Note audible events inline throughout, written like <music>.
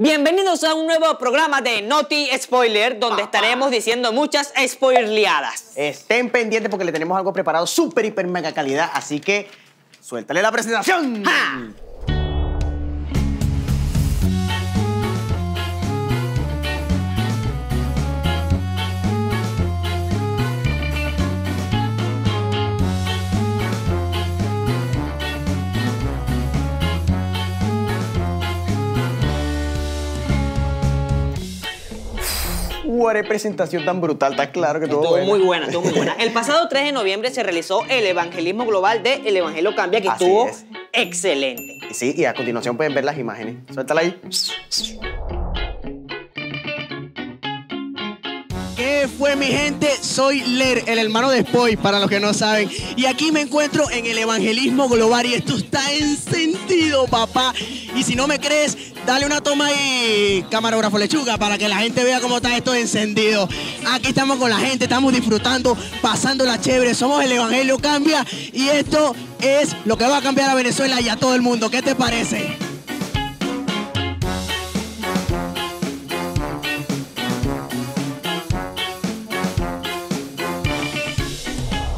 Bienvenidos a un nuevo programa de Naughty Spoiler, donde estaremos diciendo muchas spoileadas. Estén pendientes porque le tenemos algo preparado súper, hiper, mega calidad. Así que suéltale la presentación. ¡Ja! Presentación tan brutal, está claro que todo Estuvo muy buena, estuvo muy buena. El pasado 3 de noviembre se realizó el evangelismo global de El Evangelio Cambia, que Así estuvo es. excelente. Sí, y a continuación pueden ver las imágenes. Suéltala ahí. ¿Qué fue mi gente? Soy Ler, el hermano de Spoy, para los que no saben. Y aquí me encuentro en el evangelismo global y esto está encendido, papá. Y si no me crees, dale una toma ahí, camarógrafo lechuga, para que la gente vea cómo está esto encendido. Aquí estamos con la gente, estamos disfrutando, pasándola chévere. Somos el Evangelio Cambia y esto es lo que va a cambiar a Venezuela y a todo el mundo. ¿Qué te parece?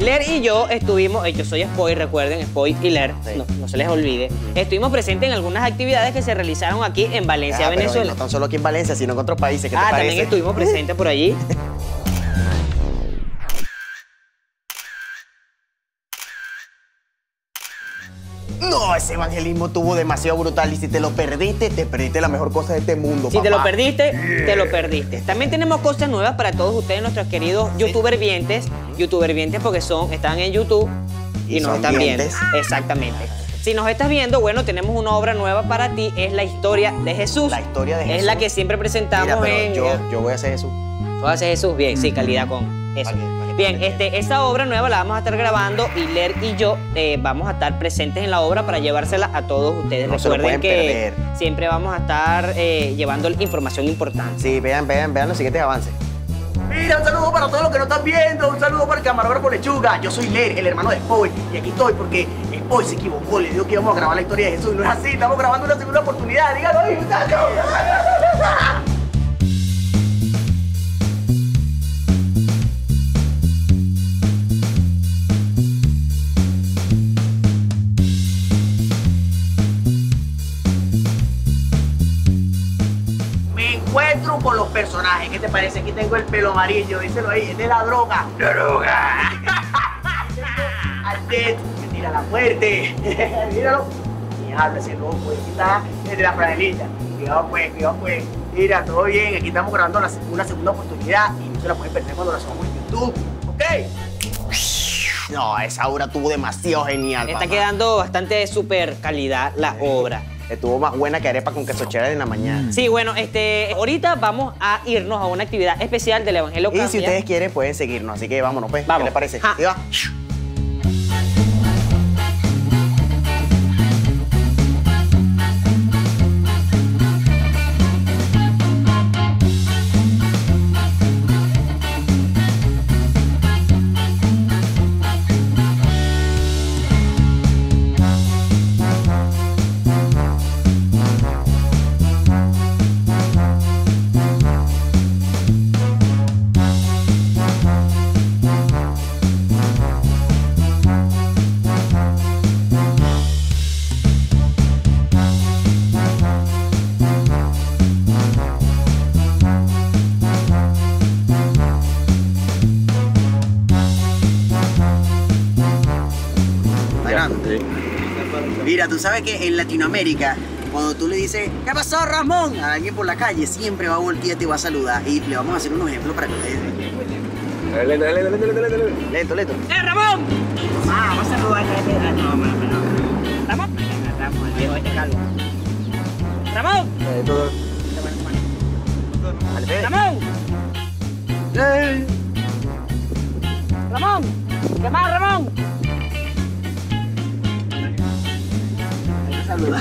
Ler y yo estuvimos, eh, yo soy Spoy, recuerden, Spoy y Ler, Sí. no, no se les olvide. Estuvimos presentes en algunas actividades que se realizaron aquí en Valencia, Ah, pero Venezuela. No tan solo aquí en Valencia, sino en otros países. ¿Qué te Ah, parece? también estuvimos presentes por allí. <laughs> ese evangelismo tuvo demasiado brutal y si te lo perdiste, te perdiste la mejor cosa de este mundo, Si te lo perdiste, te lo perdiste. También tenemos cosas nuevas para todos ustedes, nuestros queridos youtuber vientes. Youtuber vientes porque son, están en YouTube y, Y nos están viendo. Exactamente. Si nos estás viendo, bueno, tenemos una obra nueva para ti. Es la historia de Jesús. La historia de Es Jesús. la que siempre presentamos Mira, pero en. yo, yo voy a hacer eso. Tú haces Jesús, bien, sí, calidad con eso. Bien, te este, esta obra nueva la vamos a estar grabando y Ler y yo eh, vamos a estar presentes en la obra para llevársela a todos ustedes. No se lo Recuerden que perder. siempre vamos a estar eh, llevando información importante. Sí, vean, vean, vean los siguientes avances. Mira, un saludo para todos los que nos están viendo, un saludo para el camarógrafo Lechuga. Yo soy Ler, el hermano de Spoy, y aquí estoy porque Spoy se equivocó, le dijo que íbamos a grabar la historia de Jesús. No es así, estamos grabando una segunda oportunidad, dígalo ahí, muchachos. Los personajes. ¿Qué te parece? Aquí tengo el pelo amarillo, díselo ahí, es de la droga. ¡Droga! <laughs> Al Ted, que tira la fuerte. <laughs> Míralo. Y habla ese loco, aquí está desde la franelita. Cuidado pues, cuidado pues. Mira, todo bien, aquí estamos grabando la- una segunda oportunidad y no se la pueden perder cuando la subamos en YouTube. ¿Ok? No, esa obra tuvo demasiado genial. Está papá. quedando bastante super calidad la obra. Estuvo más buena que arepa con queso cheddar en la mañana. Sí, bueno, este, ahorita vamos a irnos a una actividad especial del Evangelio Y Cambia. si ustedes quieren, pueden seguirnos. Así que vámonos, pues. Vamos. ¿Qué les parece? Ja. Mira, tú sabes que en Latinoamérica, cuando tú le dices, ¿qué pasó, Ramón? A alguien por la calle, siempre va a voltear y te va a saludar. Y le vamos a hacer unos ejemplos para que ustedes vean. Lento, lento. ¡Eh, Ramón! Ah, vamos a saludar a este. ah, No, no, no. ¿Ramón? Ramón, el viejo este calvo. ¡Ramón! ¡Ramón! ¡Ey! ¡Ramón! ¿Qué más, Ramón? Hay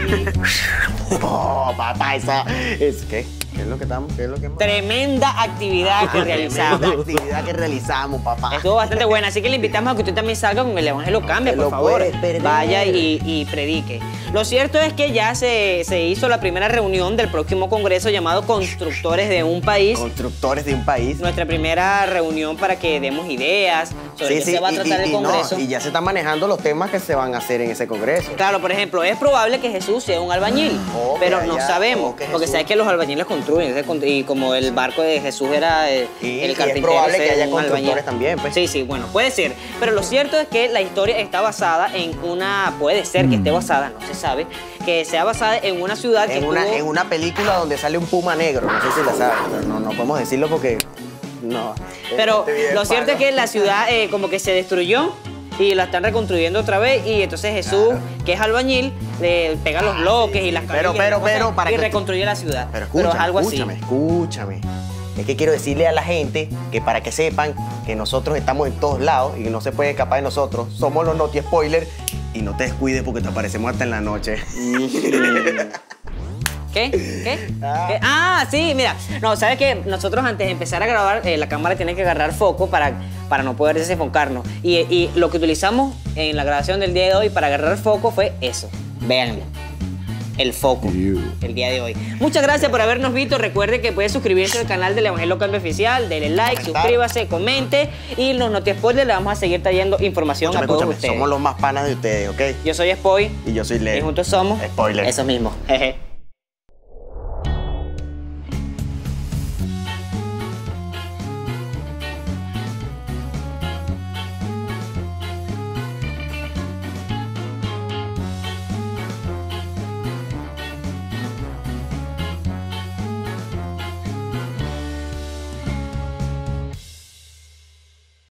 <laughs> que Oh, <laughs> papá, esa. Es, ¿qué? ¿Qué es lo que estamos? ¿Qué es lo que más? Tremenda actividad que realizamos. Tremenda actividad que realizamos, papá. Estuvo bastante buena, así que le invitamos a que usted también salga con el Evangelio Cambia, por lo favor. Vaya y, y predique. Lo cierto es que ya se, se hizo la primera reunión del próximo congreso llamado Constructores de un País. Constructores de un país. Nuestra primera reunión para que demos ideas sobre qué se va a tratar y- el y no, congreso. y ya se están manejando los temas que se van a hacer en ese congreso. Claro, por ejemplo, es probable que Jesús sea un albañil, Oh, pero que no sabemos, oh, que porque sabes que los albañiles construyen, y como el barco de Jesús era eh, Y- y el es carpintero, probable que haya constructores albañil. también, pues. Sí, sí, bueno, puede ser, pero lo cierto es que la historia está basada en una, puede ser que esté basada, no se sabe, que sea basada en una ciudad que En una, tuvo- en una película donde sale un puma negro, no sé si la sabes, pero no, no podemos decirlo porque no. Pero Este lo cierto es que la ciudad eh, como que se destruyó y la están reconstruyendo otra vez y entonces Jesús, Claro. que es albañil, le pega los bloques y las Pero, pero, pero, para y que- reconstruye la ciudad. Pero escúchame, es algo escúchame, así. escúchame. Es que quiero decirle a la gente que para que sepan que nosotros estamos en todos lados y que no se puede escapar de nosotros, somos los Noti Spoiler y no te descuides porque te aparecemos hasta en la noche. <laughs> ¿Qué? ¿Qué? Ah. ¿Qué? Ah, sí, mira. No, ¿sabes qué? Nosotros antes de empezar a grabar, eh, la cámara tiene que agarrar foco para, para no poder desenfocarnos. Y, y lo que utilizamos en la grabación del día de hoy para agarrar foco fue eso. Véanlo. El foco. El día de hoy. Muchas gracias por habernos visto. Recuerde que puede suscribirse al canal del Evangelio Cambio Oficial. Denle like, Comentar. suscríbase, comente. Y los Noti Spoilers le vamos a seguir trayendo información Escúchame, a todos escúchame, ustedes. somos los más panas de ustedes, ¿ok? Yo soy Spoy. Y yo soy Y Leo. juntos somos. Spoiler. Eso mismo. Jeje. <laughs>